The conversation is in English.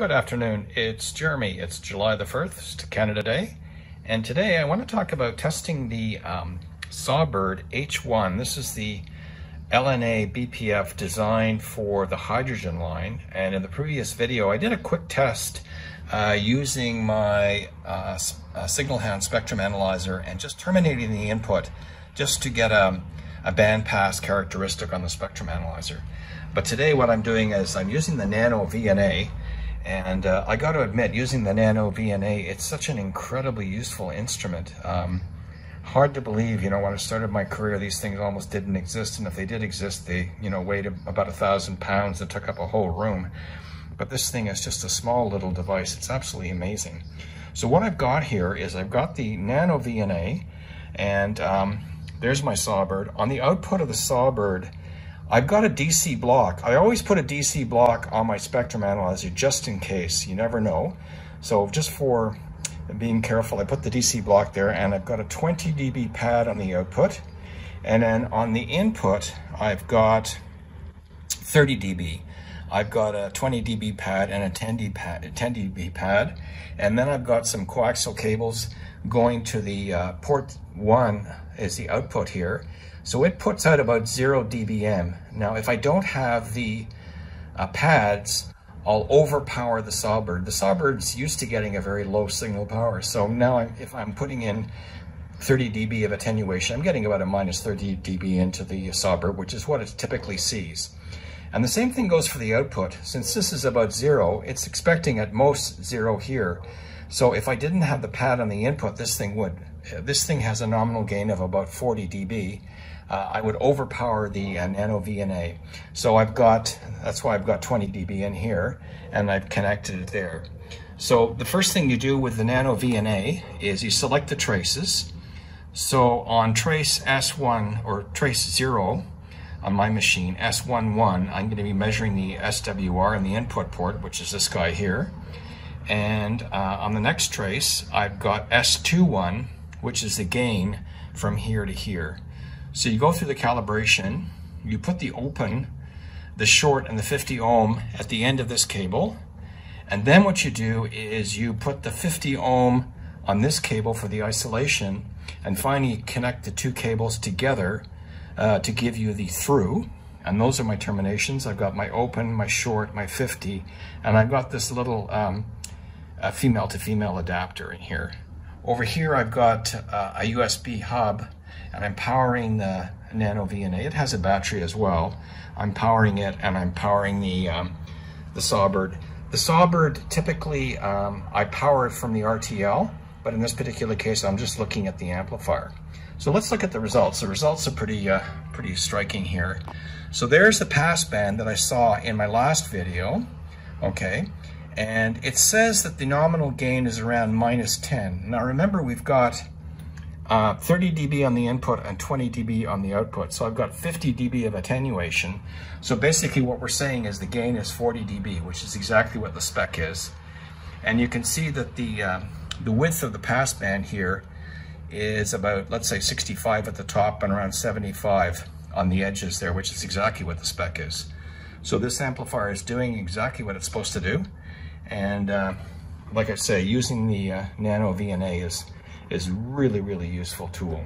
Good afternoon. It's Jeremy. It's July the 1st, Canada Day. And today I want to talk about testing the um, Sawbird H1. This is the LNA BPF designed for the hydrogen line. And in the previous video, I did a quick test uh, using my uh, uh, Signal Hound spectrum analyzer and just terminating the input just to get a, a bandpass characteristic on the spectrum analyzer. But today what I'm doing is I'm using the Nano VNA and uh, I got to admit, using the Nano VNA, it's such an incredibly useful instrument. Um, hard to believe, you know, when I started my career, these things almost didn't exist. And if they did exist, they, you know, weighed about a thousand pounds and took up a whole room. But this thing is just a small little device. It's absolutely amazing. So what I've got here is I've got the Nano VNA and um, there's my Sawbird. On the output of the Sawbird, I've got a DC block. I always put a DC block on my spectrum analyzer just in case. You never know. So just for being careful, I put the DC block there and I've got a 20 dB pad on the output. And then on the input, I've got 30 dB. I've got a 20 dB pad and a 10 dB pad, 10 dB pad. And then I've got some coaxial cables going to the uh, port one is the output here. So it puts out about zero dBm. Now, if I don't have the uh, pads, I'll overpower the Sawbird. The Sawbird's used to getting a very low signal power. So now I'm, if I'm putting in 30 dB of attenuation, I'm getting about a minus 30 dB into the Sawbird, which is what it typically sees. And the same thing goes for the output. Since this is about zero, it's expecting at most zero here. So if I didn't have the pad on the input, this thing would. This thing has a nominal gain of about 40 dB uh, I would overpower the uh, Nano VNA. So I've got, that's why I've got 20 dB in here, and I've connected it there. So the first thing you do with the Nano VNA is you select the traces. So on trace S1 or trace 0 on my machine, S11, I'm going to be measuring the SWR in the input port, which is this guy here. And uh, on the next trace, I've got S21, which is the gain from here to here. So you go through the calibration, you put the open, the short, and the 50 ohm at the end of this cable. And then what you do is you put the 50 ohm on this cable for the isolation and finally connect the two cables together uh, to give you the through. And those are my terminations. I've got my open, my short, my 50, and I've got this little um, female to female adapter in here. Over here, I've got uh, a USB hub and I'm powering the Nano VNA. It has a battery as well. I'm powering it and I'm powering the, um, the Sawbird. The Sawbird, typically, um, I power it from the RTL, but in this particular case, I'm just looking at the amplifier. So let's look at the results. The results are pretty, uh, pretty striking here. So there's the passband that I saw in my last video, okay? And it says that the nominal gain is around minus 10. Now remember, we've got uh, 30 dB on the input and 20 dB on the output. So I've got 50 dB of attenuation. So basically what we're saying is the gain is 40 dB, which is exactly what the spec is. And you can see that the, uh, the width of the passband here is about, let's say 65 at the top and around 75 on the edges there, which is exactly what the spec is. So this amplifier is doing exactly what it's supposed to do. And uh, like I say, using the uh, Nano VNA is is really, really useful tool.